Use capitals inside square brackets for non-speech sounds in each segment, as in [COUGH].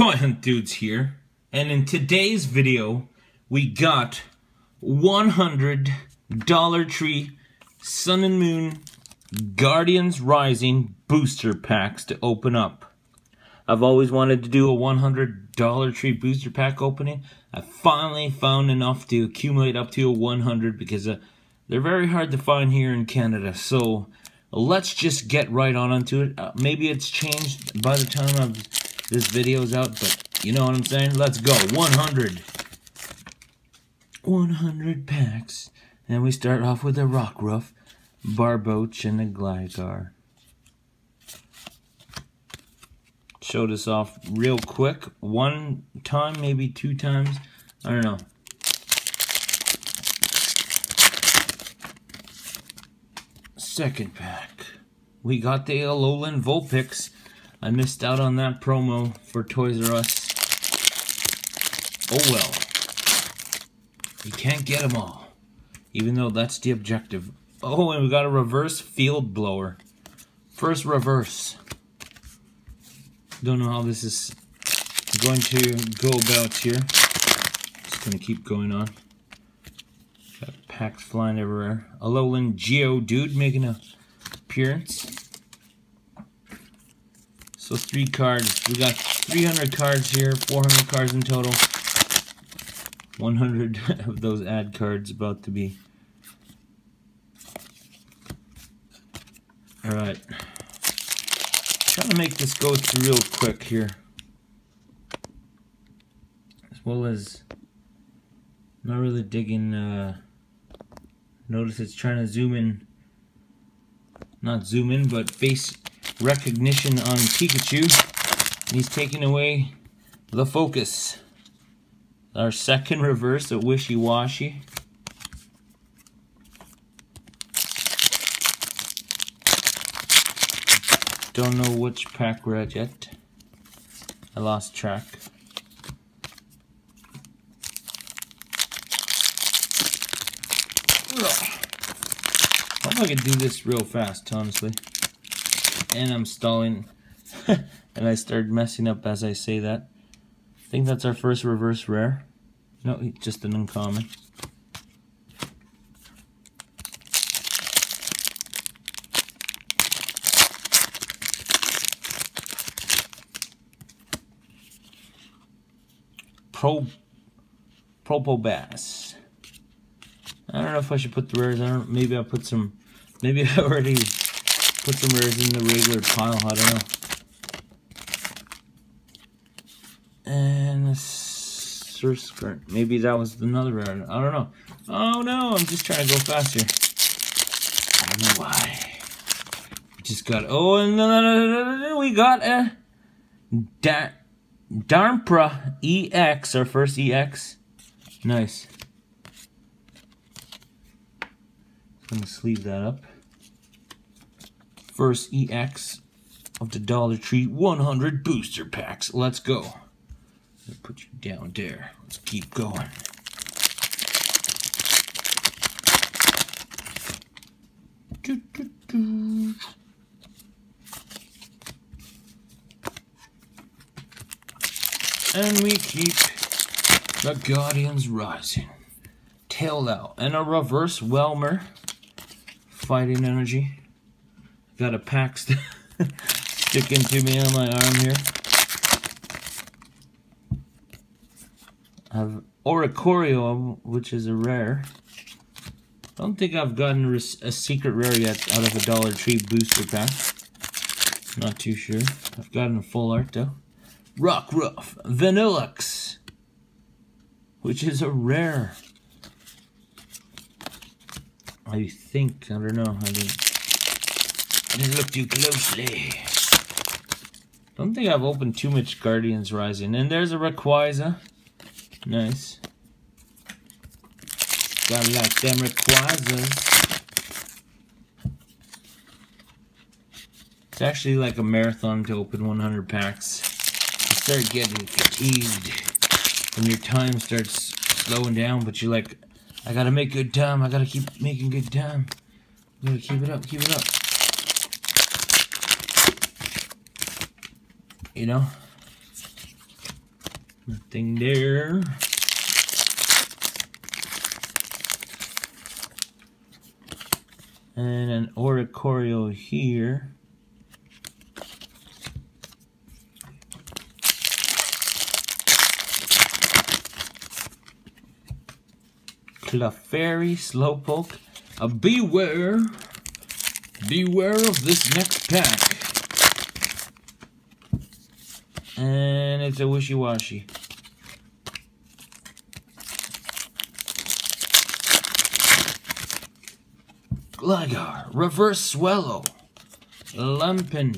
Toy Dudes here, and in today's video, we got 100 Dollar Tree Sun and Moon Guardians Rising booster packs to open up. I've always wanted to do a 100 Dollar Tree booster pack opening. I finally found enough to accumulate up to a 100 because uh, they're very hard to find here in Canada. So let's just get right on into it. Uh, maybe it's changed by the time of this video is out, but you know what I'm saying? Let's go. 100. 100 packs. And we start off with a Rockruff, Barboach, and a Gligar. Show this off real quick. One time, maybe two times. I don't know. Second pack. We got the Alolan Vulpix. I missed out on that promo for Toys R Us. Oh well. You can't get them all. Even though that's the objective. Oh, and we got a reverse field blower. First reverse. Don't know how this is going to go about here. Just gonna keep going on. Got packs flying everywhere. Alolan Geodude making a appearance. So three cards. We got 300 cards here, 400 cards in total. 100 [LAUGHS] of those ad cards about to be. Alright. Trying to make this go through real quick here. As well as not really digging uh notice it's trying to zoom in not zoom in but face recognition on Pikachu. And he's taking away the focus. Our second reverse, a Wishiwashi. Don't know which pack we're at yet. I lost track. I hope I can do this real fast, honestly and I'm stalling [LAUGHS] and I started messing up as I say that. I think that's our first reverse rare. No, just an uncommon. Pro Probopass. I don't know if I should put the rares. I. Maybe I'll put some. Maybe [LAUGHS] I already put some rares in the regular pile, I don't know. And a Surskit. Maybe that was another rare. I don't know. Oh no, I'm just trying to go faster. I don't know why. just got, oh, and no, we got a da Drampa EX, our first EX. Nice. I'm to sleeve that up first EX of the Dollar Tree 100 booster packs. Let's go. put you down there. Let's keep going. And we keep the Guardians rising. Taillow. And a reverse Wailmer. Fighting energy. Got a pack st sticking to me on my arm here. I have Oricorio, which is a rare. I don't think I've gotten a secret rare yet out of a Dollar Tree booster pack. Not too sure. I've gotten a full art though. Rock Rockruff Vanilluxe, which is a rare. I think, I don't know. I didn't didn't look too closely. Don't think I've opened too much Guardians Rising. And there's a Rayquaza. Nice. Gotta like them Rayquazas. It's actually like a marathon to open 100 packs. You start getting fatigued when your time starts slowing down, but you're like, I gotta make good time. I gotta keep making good time. I gotta keep it up, keep it up. You know? Nothing there. And an Oricorio here. Clefairy, Slowpoke. A Bewear. Beware of this next pack. And it's a Wishiwashi. Gligar, Reverse Swellow, Lampent.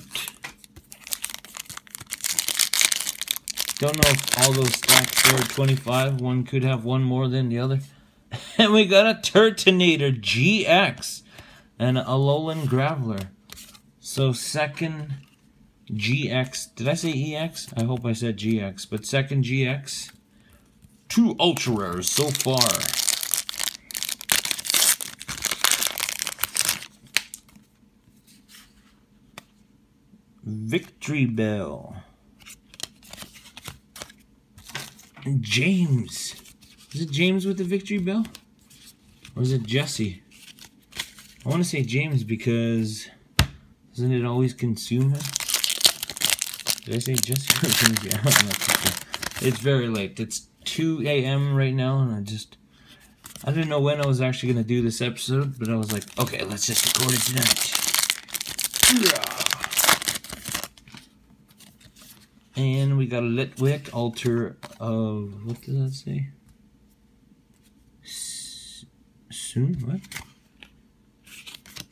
Don't know if all those stacks are 25. One could have one more than the other. [LAUGHS] And we got a Turtonator GX and a Alolan Graveler. So second GX. Did I say EX? I hope I said GX. But second GX. Two ultra rares so far. Victreebel. James. Is it James with the Victreebel? Or is it Jesse? I want to say James because doesn't it always consume him? Did I say James? Yeah, it's very late. It's 2 a.m. right now, and I just... I didn't know when I was actually going to do this episode, but I was like, okay, let's just record it tonight. And we got a Litwick altar of... What does that say? soon? What?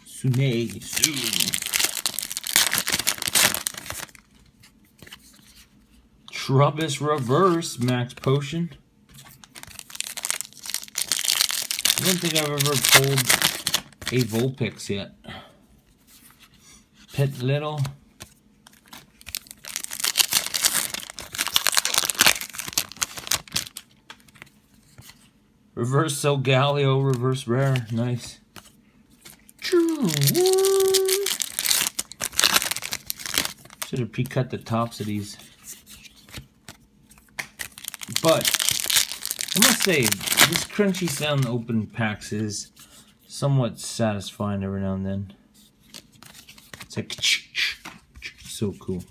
Sune. Soon. Trubbish Reverse Max Potion. I don't think I've ever pulled a Vulpix yet. Pit Little. Reverse Solgaleo, reverse rare. Nice. Should have pre-cut the tops of these. But, I must say, this crunchy sound open packs is somewhat satisfying every now and then. It's like, so cool.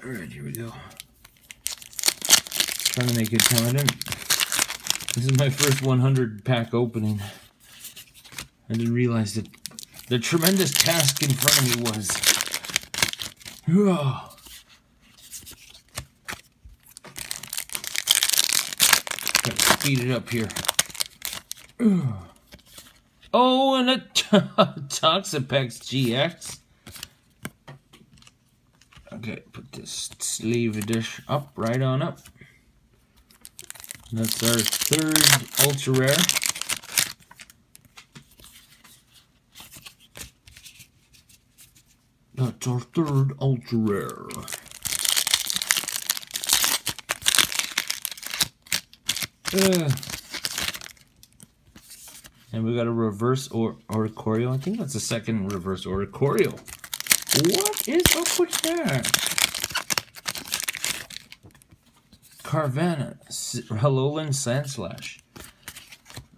Alright, here we go. Trying to make it talented. This is my first 100 pack opening. I didn't realize that the tremendous task in front of me was. [SIGHS] Oh. Gotta speed it up here. [CLEARS THROAT] Oh, and a [LAUGHS] Toxapex GX. Okay, put this sleeve dish up, right on up. That's our third ultra rare. That's our third ultra rare. And we got a reverse or Oricorio. I think that's the second reverse Oricorio. What is up with that? Carvanha, Alolan Sandslash.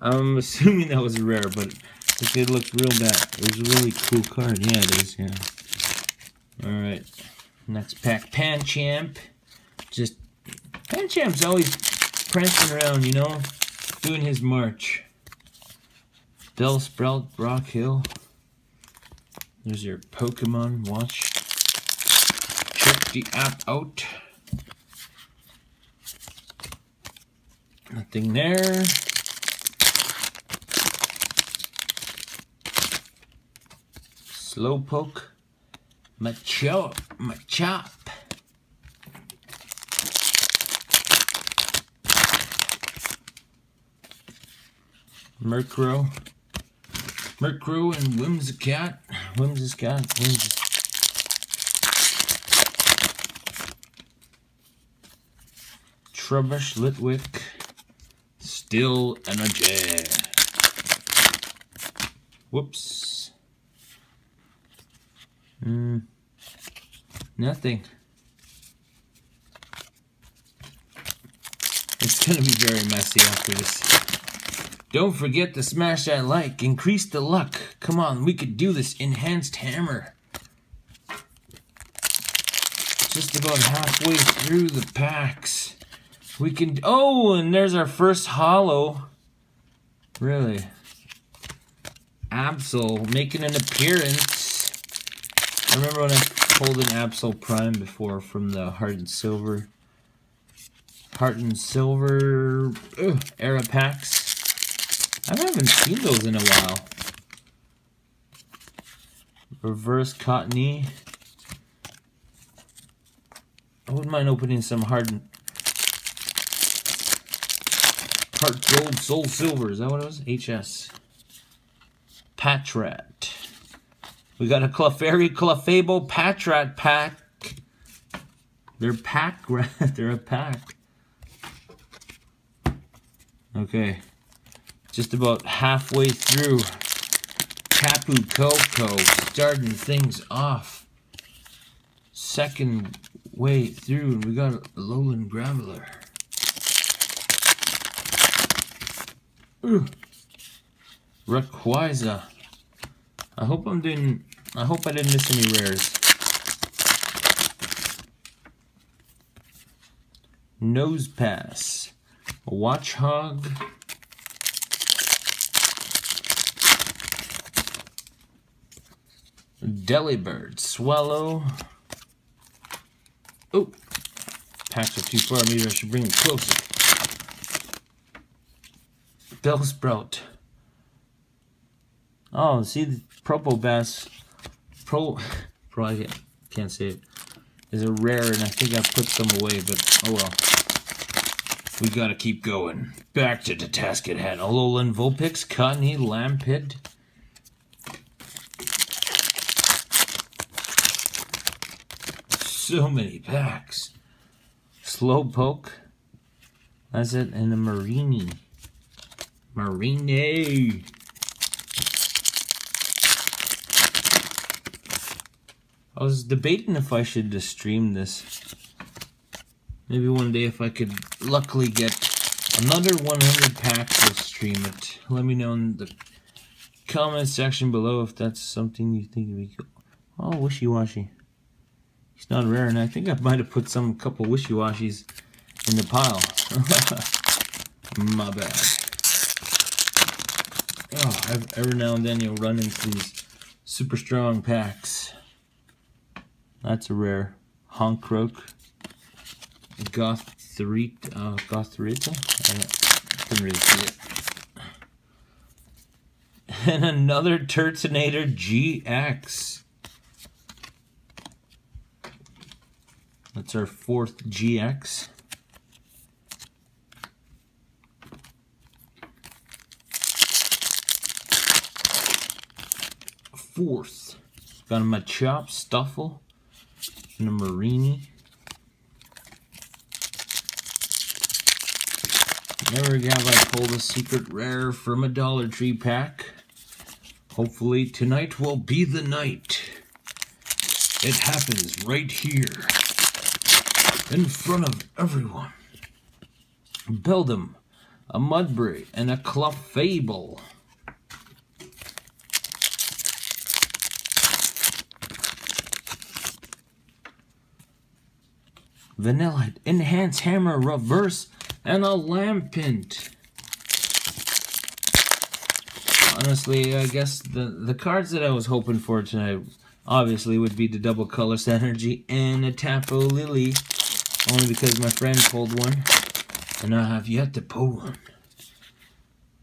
I'm assuming that was rare, but it did look real bad. It was a really cool card. Yeah, it is, yeah. Alright. Next pack, Pancham. Just, Pancham's always prancing around, you know, doing his march. Bellsprout, Brooklet Hill. There's your Pokemon watch. Check the app out. Nothing there. Slowpoke. Machop. Machop. Murkrow. Murkrow and Whimsicott. Whimsicott. Whimsicott. Trubbish, Litwick, Still energy. Whoops. Hmm. Nothing. It's to be very messy after this. Don't forget to smash that like. Increase the luck. Come on, we could do this. Enhanced hammer. Just about halfway through the packs. We can... Oh, and there's our first holo. Really? Absol making an appearance. I remember when I pulled an Absol Prime before from the Heart and Silver Heart and Silver ugh, era packs. I haven't seen those in a while. Reverse Cottonee. I wouldn't mind opening some hard Heart Gold Soul Silver. Is that what it was? HS. Patrat. We got a Clefairy Clefable Patrat pack. They're pack. [LAUGHS] They're a pack. Okay, just about halfway through Tapu Koko, starting things off. Second way through, and we got a Lowland Graveler. Ooh. I hope I'm doing, I hope I didn't miss any rares. Nose Nosepass. Watchog. Delibird. Swellow. Oh, packs are too far. Maybe I should bring it closer. Bellsprout. Oh, see the Probopass. Pro. Pro. I can't say it. Is a rare, and I think I put some away, but oh well. We gotta keep going. Back to the task at hand. Alolan Vulpix, Cottonee, Lampent. So many packs. Slowpoke. That's it. And a Mareanie. Mareanie. I was debating if I should just stream this. Maybe one day if I could luckily get another 100 packs, we'll stream it. Let me know in the comment section below if that's something you think would be cool. Oh, Wishiwashi. He's not rare, and I think I might have put some couple Wishiwashis in the pile. [LAUGHS] My bad. Oh, every now and then you'll run into these super strong packs. That's a rare. Honchkrow. Gothrit, uh, Gothrita? I couldn't really see it. [LAUGHS] And another Turtonator GX. That's our fourth GX. Fourth, got a Machop Stufful and a Mareanie. There we go, I pulled a secret rare from a Dollar Tree pack. Hopefully tonight will be the night. It happens right here. In front of everyone. Beldum, a Mudbray, and a Clefable. Vanilla Enhance Hammer Reverse and a Lampent. Honestly, I guess the, the cards that I was hoping for tonight obviously would be the double colorless energy and a Tapu Lele. Only because my friend pulled one. And I have yet to pull one.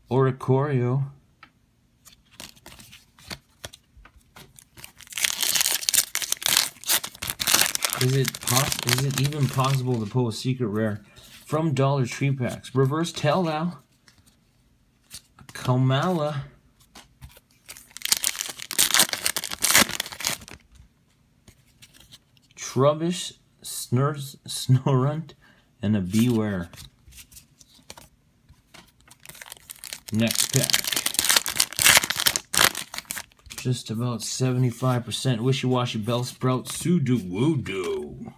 Oricorio. Is it is it even possible to pull a secret rare from Dollar Tree Packs. Reverse Telldow. Komala. Trubbish, Snurs, Snorunt, and a Bewear. Next pack. Just about 75% Wishiwashi Bellsprout Sudowoodo.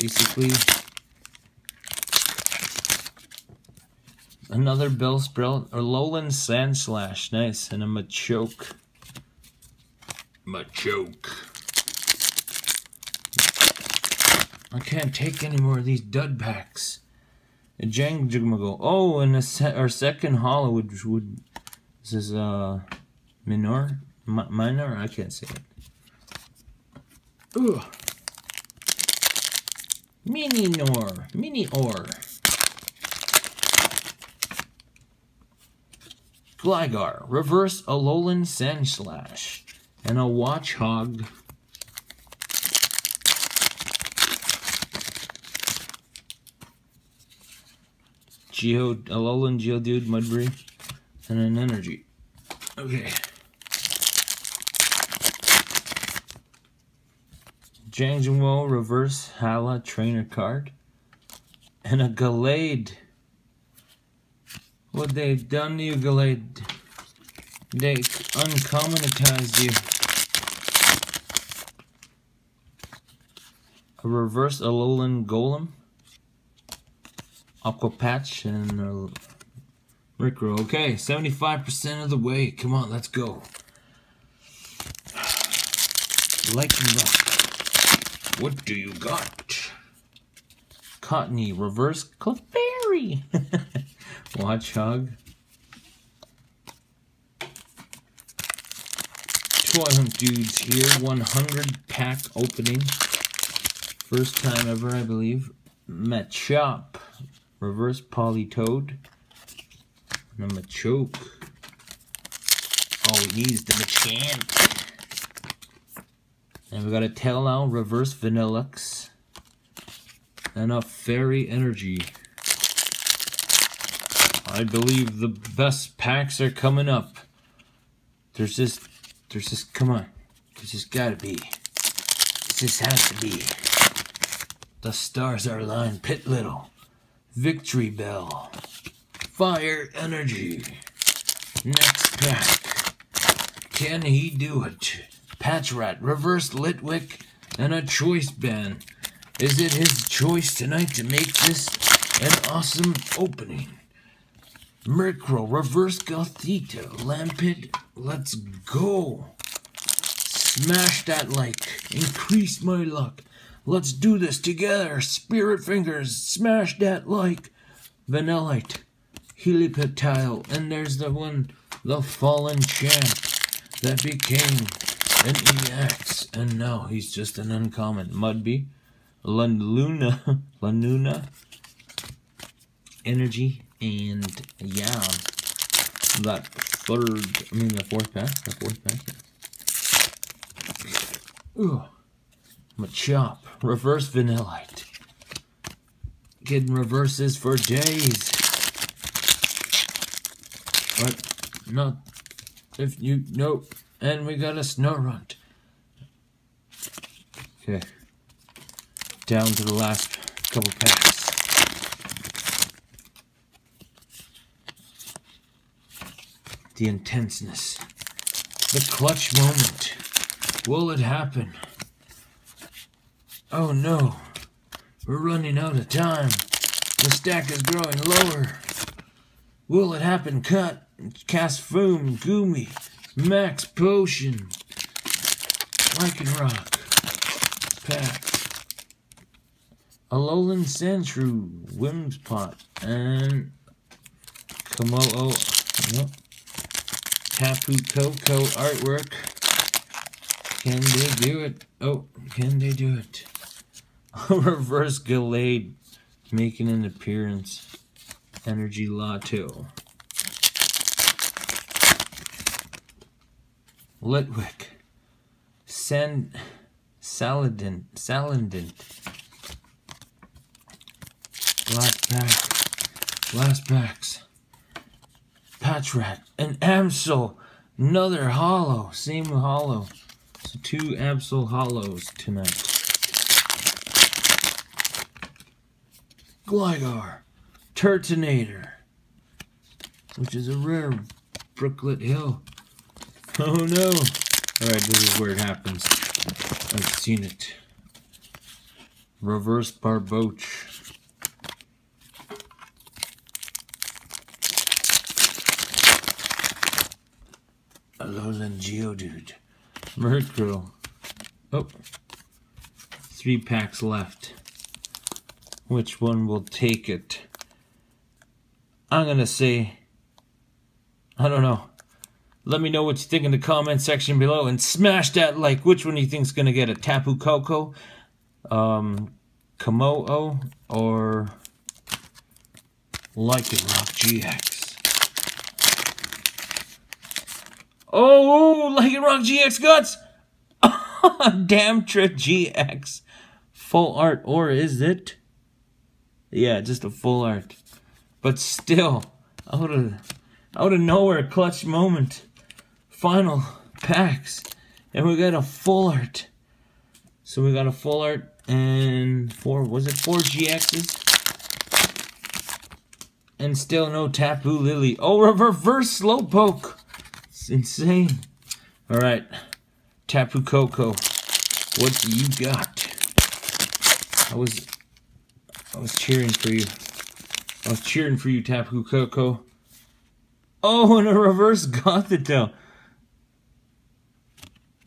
Basically, Another Bellsprout or Lowland Sandslash. Nice. And a Machoke. Machoke. I can't take any more of these dud packs. A Jangjumago. Oh, and a se our second holo would, would this is uh minor M minor. I can't say it. Ugh. Mini Nor, Mini Or. Gligar, Reverse Alolan Sandslash, and a Watchog. Geo, Alolan Geodude, Mudbray, and an Energy. Okay. Jangmo Reverse Hala Trainer card. And a Gallade. What they've done to you, Gallade? They uncommonized you. A reverse Alolan Golem. Aqua Patch and uh, a Rickrow. Okay, 75% of the way. Come on, let's go. Lightning Rock. What do you got? Cottonee, reverse Clefairy. [LAUGHS] Watchog. Toy Hunt Dudes here. 100 pack opening. First time ever, I believe. Machop. Reverse Politoed. And a Machoke. Oh, he needs the Machamp. And we got a Taillow, Reverse Vanilluxe. And a Fairy Energy. I believe the best packs are coming up. There's just, there's just, come on. There's just gotta be. This just has to be. The stars are aligned. Pit Little. Victreebel. Fire Energy. Next pack. Can he do it? Patch Rat, Reverse Litwick, and a Choice Band. Is it his choice tonight to make this an awesome opening? Murkrow, Reverse Gothita, Lampit, let's go. Smash that like, increase my luck. Let's do this together. Spirit Fingers, smash that like. Vanillite, Helioptile, and there's the one, the Fallen Champ that became an EX, and now he's just an uncommon. Mudbee, Lununa, Lununa, [LAUGHS] Energy, and yeah, that third, I mean the fourth pack, the fourth pack. Ooh, Machop, Reverse Vanillite. Getting reverses for days. But, no, if you, nope, and we got a Snorunt. Okay, down to the last couple packs. the intenseness, the clutch moment. Will it happen? Oh no, we're running out of time. The stack is growing lower. Will it happen? Cut, cast foam, Goomy, Max Potion, Lycanroc, Pack, Alolan Sandshrew, Whimsipot, and Komodo. Yep. Tapu Koko artwork. Can they do it? Oh, can they do it? [LAUGHS] Reverse Gallade making an appearance. Energy Lotto. Litwick. Sand Saladin Salandin. Last pack. Last packs. Patchrat, an Absol, another holo, same holo. So two Absol holos tonight. Gligar, Turtonator, which is a rare Brooklet Hill. [LAUGHS] Oh no! Alright, this is where it happens. I've seen it. Reverse Barboach. A Lowland Geodude. Murkrow. Oh, three packs left. Which one will take it? I'm going to say, I don't know. Let me know what you think in the comment section below and smash that like. Which one do you think is going to get a Tapu Koko, um, Kommo-o, or Lycanroc GX? Oh, Lycanroc GX Guts! [LAUGHS] Drampa GX. Full art, or is it? Yeah, just a full art. But still, out of, out of nowhere, clutch moment. Final packs. And we got a full art. So we got a full art and four, was it four GXs? And still no Tapu Lele. Oh, reverse Slowpoke. It's insane. All right. Tapu Koko. What do you got? I was I was cheering for you. I was cheering for you, Tapu Koko. Oh, and a reverse Gothitelle.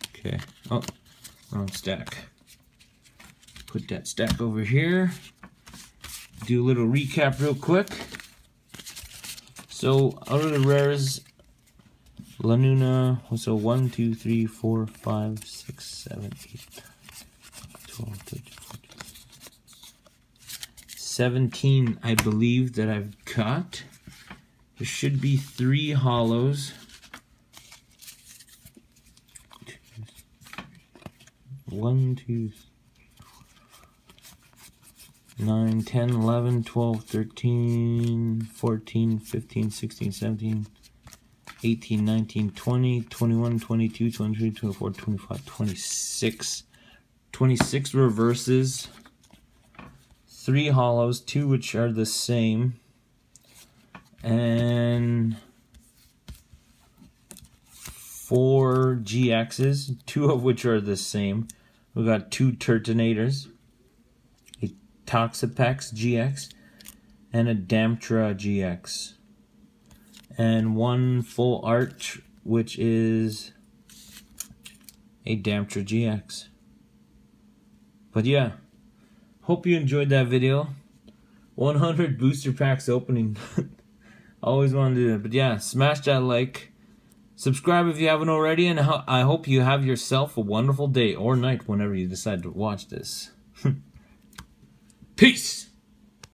Okay. Oh, wrong stack. Put that stack over here. Do a little recap real quick. So, out of the rares, Lanuna was a 1, 2, 3, 4, 5, 6, 7, 8, 12, 13, 14, 17, I believe, that I've got. There should be three holos. One, two, 9, 10, 11, 12, 13, 14, 15, 16, 17, 18, 19, 20, 21, 22, 23, 24, 25, 26. 26 reverses. Three holos, two which are the same. And four GXs, two of which are the same. We got two Turtonators, a Toxapex GX, and a Drampa GX and one full arch, which is a Drampa GX. But yeah, hope you enjoyed that video. 100 booster packs opening. [LAUGHS] Always wanted to do that. But yeah, smash that like. Subscribe if you haven't already, and I hope you have yourself a wonderful day or night whenever you decide to watch this. [LAUGHS] Peace!